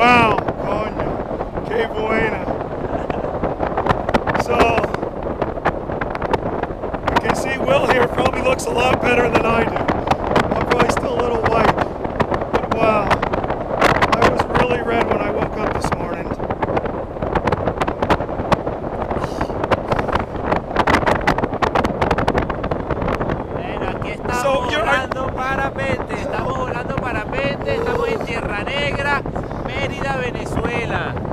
Wow, coño, qué buena. So, you can see Will here probably looks a lot better than I do. I'm probably still a little white. But wow, I was really red when I woke up this morning. Bueno, aquí estamos So, you're- volando parapente, estamos volando parapente, estamos en Tierra Negra, Mérida, Venezuela.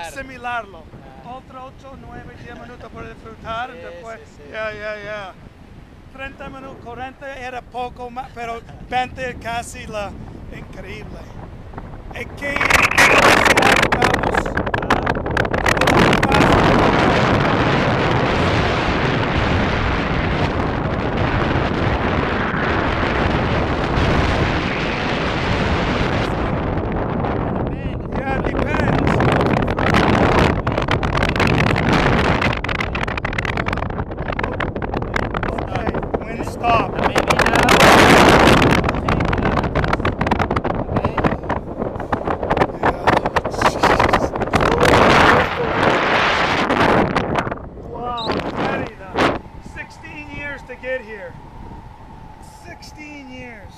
Asimilar. asimilarlo. Otro ocho, nueve, diez minutos para disfrutar. Sí, después, sí, sí. ya, ya, ya. 30 minutos, 40 era poco más, pero 20 casi la increíble. Es que get here. 16 years.